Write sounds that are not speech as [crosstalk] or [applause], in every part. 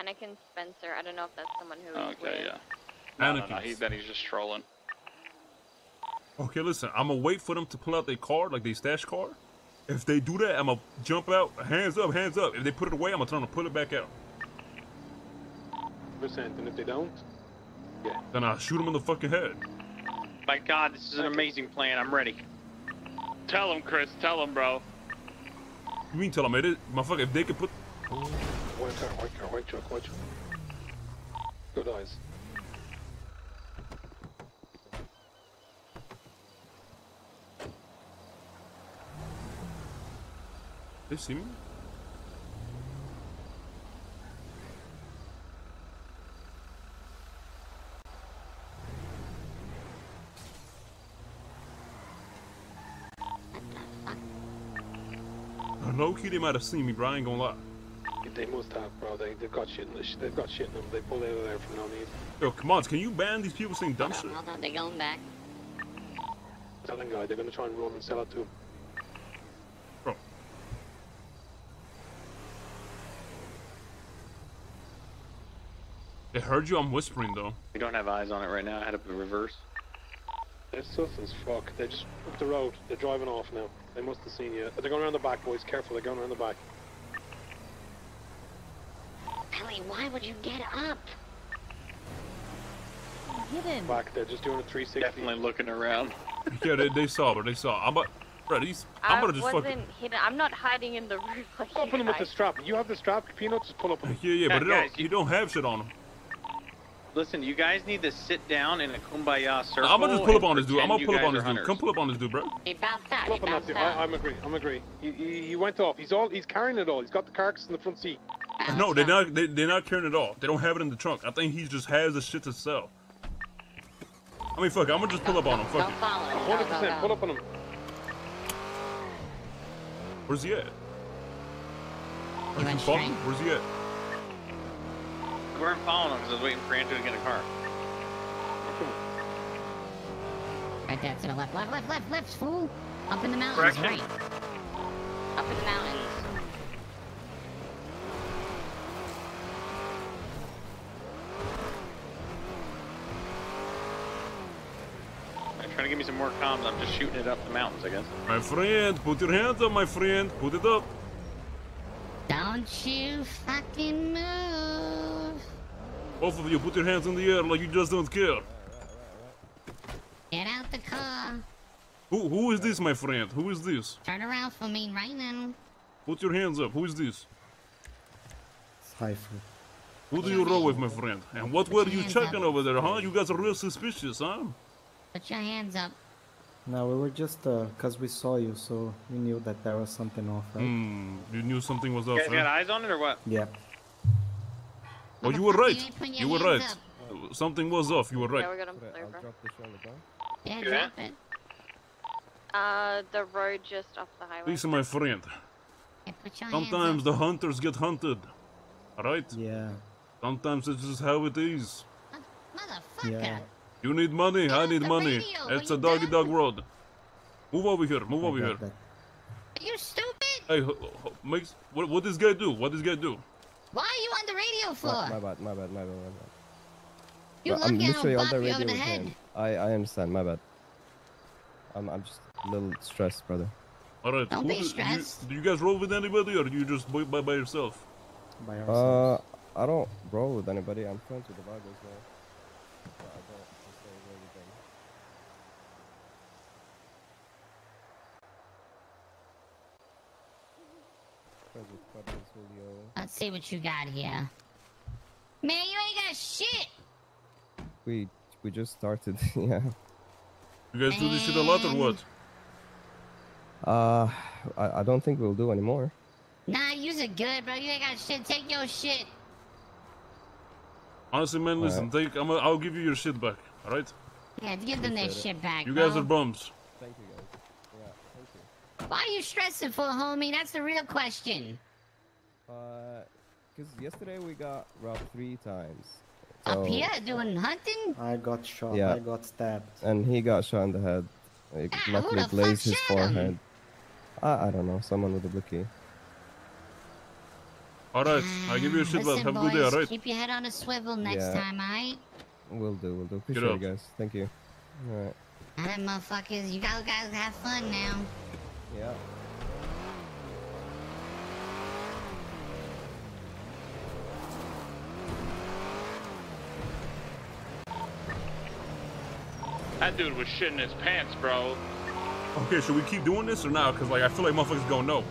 Anakin Spencer. I don't know if that's someone who. he's Okay, with. yeah. No, no, no, Anakin. he, then he's just trolling. Okay, listen, I'm gonna wait for them to pull out their card, like their stash card. If they do that, I'm gonna jump out, hands up, hands up. If they put it away, I'm gonna tell them to pull it back out. Percent, and if they don't, yeah. Then I'll shoot them in the fucking head. My God, this is an amazing plan. I'm ready. Tell them, Chris. Tell them, bro. You mean tell them, it, motherfucker, if they could put. White car, white car, white truck, white truck. Good eyes. They see me? Low key, they might have seen me. I ain't gonna lie. They must have, bro. They they've got shit in the sh- they've got shit in them. They pulled out of there for no need. Yo, come on, can you ban these people saying dumb Hold shit? on, hold on, they're going back. Tell them guy they're gonna try and run and sell it too. Bro. They heard you, I'm whispering though. We don't have eyes on it right now. I had to reverse. They're sus as fuck. They just up the road. They're driving off now. They must have seen you. They're going around the back, boys. Careful, they're going around the back. Ellie, why would you get up? Hidden. Back, they're just doing a 360. Definitely looking around. [laughs] Yeah, they, they saw, but they saw. I'm about, bro, these, I'm I gonna just wasn't fucking. hidden. I'm not hiding in the roof like Pull you up on them with the strap. You have the strap, Peanut. Just pull up on them. Yeah, yeah, but Yeah, it guys, don't, you- you don't have shit on them. Listen, you guys need to sit down in a kumbaya circle. I'm gonna just pull up on this dude. I'm gonna pull up on this are dude. Come pull up on this dude, bro. He bounced out, he that bounced out. I, I'm agree. I'm agree. He, he, he went off. He's all. He's carrying it all. He's got the carcass in the front seat. Bounced No, they're not. They, they're not carrying it all. They don't have it in the trunk. I think he just has the shit to sell. I mean, fuck. it, I'm gonna just pull up on him. Fuck it. follow him. Hundred Go, go, percent. Pull up on him. Where's he at? He went Follow- straight. Where's he at? We weren't following him because I was waiting for Andrew to get a car. Right there to the left, left, left, left, left, fool. Up in the mountains, Correction. right. Up in the mountains. They're trying to give me some more comms. I'm just shooting it up the mountains, I guess. My friend, put your hands up, my friend. Put it up. Don't you fucking move. Both of you, put your hands in the air like you just don't care. Get out the car. Who, who is this, my friend? Who is this? Turn around for me right now. Put your hands up. Who is this? Cypher. Who do you roll with, my friend? And what were you checking up. over there, huh? You guys are real suspicious, huh? Put your hands up. No, we were just uh, cause we saw you, so we knew that there was something off, right? Hmm, you knew something was You up, guys got eyes on it or what? Yeah. Oh, you were right. you ain't putting your You were right. up. Something was off. You were right. Yeah, we got him there, bro. Yeah, Yeah. drop it. Uh, the road just off the highway. Listen, my friend. Yeah, put your hands Sometimes the hunters get hunted. Alright? Yeah. Sometimes it's just how it is. Motherfucker. Yeah. You need money, I need money. radio, It's a doggy dumb? dog road. Move over here, move I over here. that. Are you stupid? Hey, ho- ho- makes what what this guy do? What this guy do? Why are you on the radio for? My, my bad, my bad, my bad, my bad. you But I'm lucky literally on the you radio over the with head. him. I, I understand, my bad. I'm, I'm just a little stressed, brother. Alright. Don't who be do- you- stressed. Do you guys roll with anybody or do you just by, by, yourself? by yourself? Uh. I don't roll with anybody. I'm friends with the Vagos now. But I don't necessarily roll with them. Friends with Cuddles, Julio. Let's see what you got here. Man, you ain't got shit. We, we just started, [laughs] yeah. You guys do this shit a lot or what? Uh, I, I don't think we'll do anymore. Nah, you're good, bro. You ain't got shit. Take your shit. Honestly, man, listen. Alright. Take. I'm. A, I'll give you your shit back. All right. Yeah, give them their shit back, You bro. guys are bums. Thank you, guys. Yeah, thank you. Why are you stressing for, homie? That's the real question. Uh, because yesterday we got robbed three times. Up So- here doing hunting? I got shot. Yeah. I got stabbed. And he got shot in the head. Like, Ah, who luckily the fuck glazed his forehead. I, I don't know, someone with a blicky. All right, I'll give you a shit, Listen, brother. Have a good day, all right? Keep your head on a swivel next Yeah. time, alright? We'll do, we'll do. Appreciate up. it, guys. Thank you. Alright. Alright, motherfuckers, you guys guys have fun now. Yeah. That dude was shitting his pants, bro. Okay, should we keep doing this or not? Because, like, I feel like motherfuckers gonna know.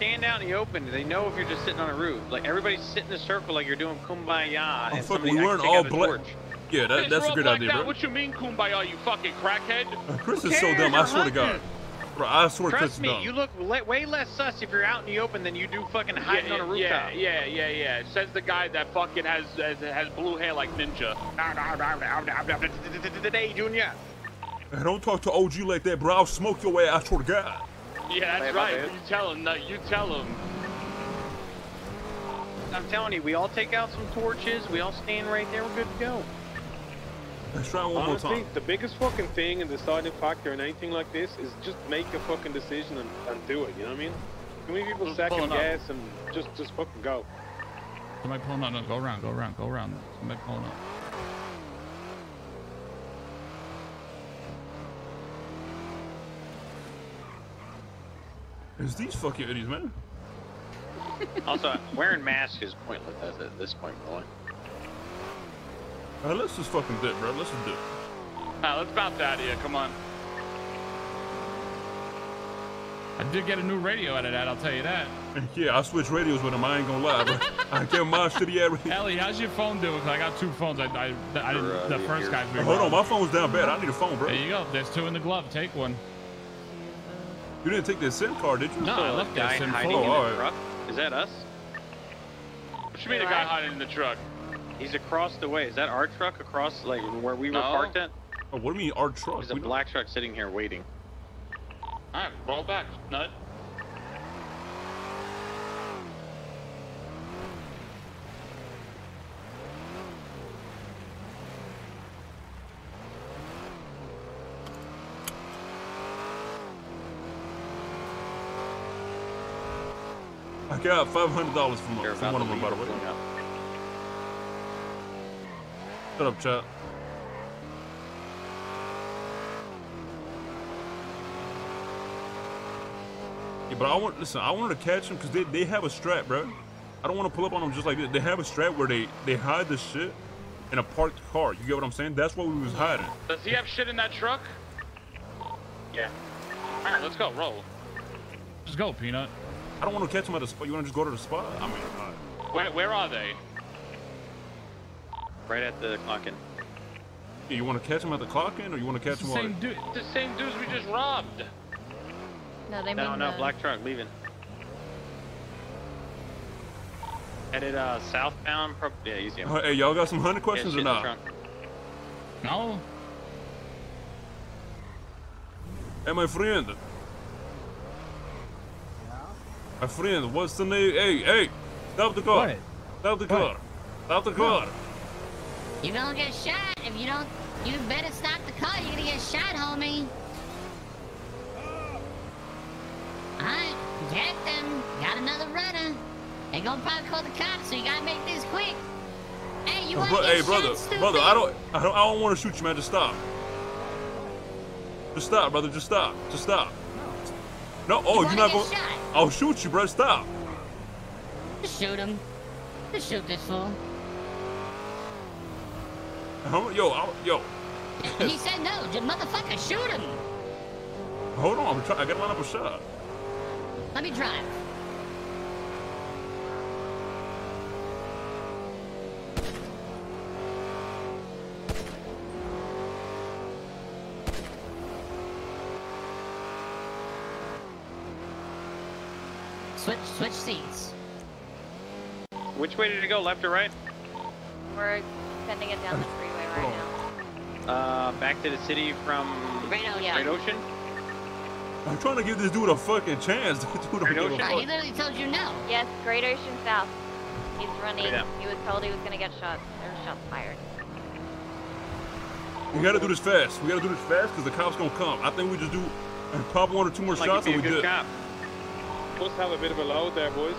Stand out in the open. They know if you're just sitting on a roof. Like everybody sit in a circle like you're doing kumbaya. Oh, and fuck, we weren't all out black. Yeah, that, that's a good idea, out. bro. What you mean, kumbaya, you fucking crackhead? Uh, Chris is so dumb, I swear to God. Bro, I swear Chris Trust is me, dumb. you look le- way less sus if you're out in the open than you do fucking hiding yeah, on a rooftop. Yeah, yeah, yeah, yeah. Says the guy that fucking has has, has blue hair like Ninja. Today, Junior. Hey, don't talk to OG like that, bro. I'll smoke your ass, I swear to God. Yeah, that's my right. You tell him. No, you tell him. I'm telling you, we all take out some torches. We all stand right there. We're good to go. Let's try one more Honestly, time. the biggest fucking thing and deciding factor in anything like this is just make a fucking decision and, and do it. You know what I mean? Too many people Just second pulling up. guess and just just fucking go. Somebody pulling up. No, go around, go around, go around. Somebody pulling up. It's these fucking idiots, man. Also, wearing masks is pointless at at this point, really. Uh, let's just fucking dip, bro. Let's just dip. Now, let's bounce out of here. Come on. I did get a new radio out of that, I'll tell you that. [laughs] Yeah, I switched radios with him. I ain't gonna lie, bro. [laughs] I kept my shitty ass radio. Ellie, how's your phone doing? 'Cause I got two phones. I, I, I didn't, the the first ears. guy's we Hold on, my phone's down bad. I need a phone, bro. There you go. There's two in the glove. Take one. You didn't take that SIM card, did you? No, I left guy that SIM card. Oh, alright. truck. Is that us? What you mean, a guy hiding in the truck? He's across the way. Is that our truck across, like where we were No. parked at? Oh, what do you mean, our truck? There's a We don't- black truck sitting here waiting. All right, roll back, nut. I got five hundred dollars from, They're from one of them, leave. by the way. Up. Shut up, chat. Yeah, but I want listen. I wanted to catch them because they, they have a strap, bro. I don't want to pull up on them just like this. They have a strap where they they hide the shit in a parked car. You get what I'm saying? That's what we was hiding. Does he have shit in that truck? Yeah. All right, let's go. Roll. Just go, Peanut. I don't want to catch them at the spot. You want to just go to the spot? I mean, uh, Where, where are they? Right at the clock in. yeah, you want to catch them at the clock in, or you want to catch It's them? the same While, dude. The same dudes we just robbed. No, they No, mean no, the- black truck leaving. Headed uh, southbound. Pro- yeah, easy. Uh, hey, y'all got some hundred questions shit or in the not? trunk. No. Hey, my friend. My friend, what's the name? Hey, hey, stop the car. What? Stop the car. Stop the car. You gonna get shot if you don't. You better stop the car. You're gonna get shot, homie. Alright, get them. Got another runner. They gonna probably call the cops, so you gotta make this quick. Hey, you wanna bro- get hey, brother, shot, stupid? brother, I don't, I don't, I don't want to shoot you, man. Just stop. Just stop, brother. Just stop. Just stop. No, oh, You you're not going. shot? I'll shoot you, bro. Stop. Just shoot him. Just shoot this fool. How- Yo, I, yo, [laughs] he said no. Just motherfucker, shoot him. hold on. I'm trying. I gotta line up a shot. Let me drive. Switch, switch seats. Which way did it go? Left or right? We're sending it down the freeway right now. Uh, back to the city from Great Ocean. Yeah. Great Ocean. I'm trying to give this dude a fucking chance. [laughs] Dude, Great Ocean? He literally told you no. Yes, Great Ocean South. He's running. Yeah. He was told he was gonna get shot. There were shots fired. We gotta do this fast. We gotta do this fast because the cops gonna come. I think we just do uh, pop one or two more Like shots and we a good did. cop must have a bit of a load there, boys.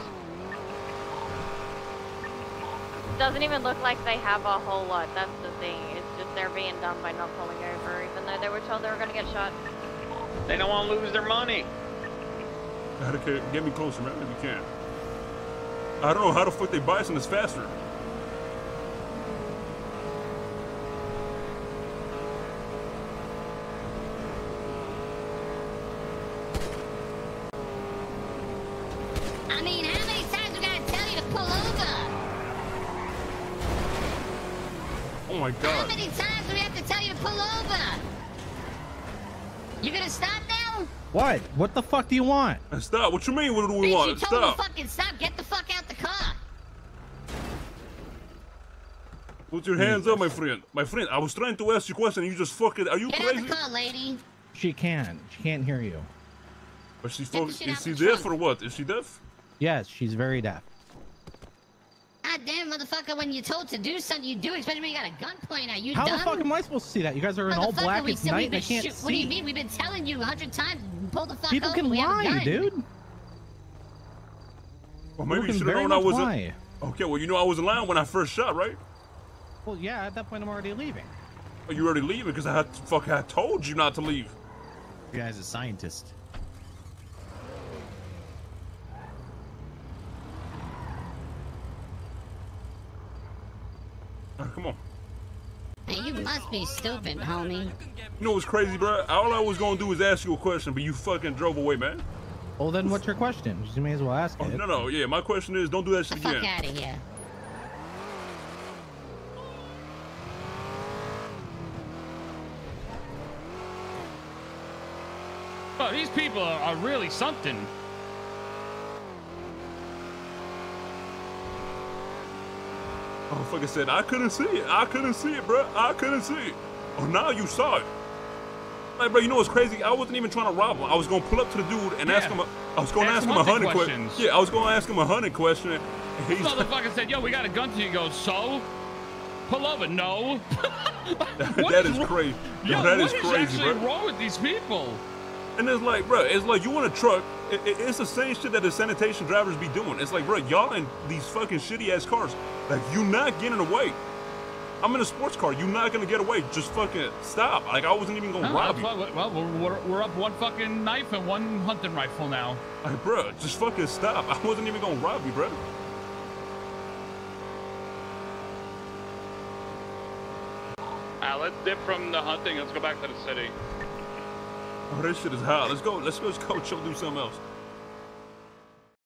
Doesn't even look like they have a whole lot, that's the thing. It's just they're being dumb by not pulling over, even though they were told they were gonna get shot. They don't wanna lose their money. Get me closer, man, if you can. I don't know how the fuck they buy something that's faster. Oh my god. How many times do we have to tell you to pull over? You gonna stop now? What? What the fuck do you want? Stop. What you mean? What do we Bitch, want? you told Stop. me to fucking stop. Get the fuck out the car. Put your hands up, my friend. My friend, I was trying to ask you a question. You just fucking. Are you Get out crazy? the car, lady. She can. She can't hear you. But she's Get fucking. Is she deaf or what? Is she deaf? Yes, she's very deaf. God motherfucker, when you're told to do something, you do, especially when you got a gun pointing at you. How dumb? the fuck am I supposed to see that? You guys are in all black. we It's night. and I can't see. What do you mean? We've been telling you a hundred times. Pull the fuck People over. can we have a lie, gun. dude. Well, maybe you should have known I wasn't. lie. Okay, well, you know I wasn't lying when I first shot, right? Well, yeah. At that point, I'm already leaving. Oh, you already leaving because I had to, fuck. I told you not to leave. You guy's are scientist. All right, come on. Hey, you must be stupid, homie. You know what's crazy, bro? All I was gonna do was ask you a question, but you fucking drove away, man. Well, then what's your question? You may as well ask Oh, it. no, no, yeah. My question is, don't do that The shit fuck again. out of here. Oh, these people are, are really something. Fucking said I couldn't see it. I couldn't see it, bro. I couldn't see it. Oh, now you saw it. Like, bro, you know what's crazy? I wasn't even trying to rob him. I was gonna pull up to the dude and ask him. A, I was gonna Ask ask him a hundred questions. questions. Yeah, I was gonna ask him a hundred question. and This motherfucker said, "Yo, we got a gun to you." He goes, "So, pull over." No. [laughs] That is wrong- crazy. Yo, Yo, that what is is crazy, actually bro. wrong with these people? And it's like, bro, it's like you want a truck. It, it- it's the same shit that the sanitation drivers be doing. It's like, bro, y'all in these fucking shitty ass cars. Like, you not getting away. I'm in a sports car. You're not gonna get away. Just fucking stop. Like, I wasn't even gonna No, rob you. why- well, we're, we're, we're up one fucking knife and one hunting rifle now. Like, bro, just fucking stop. I wasn't even gonna rob you, bro. Ah, let's dip from the hunting. Let's go back to the city. Oh, this shit is hot. Let's go. Let's go. Let's go. Do something else.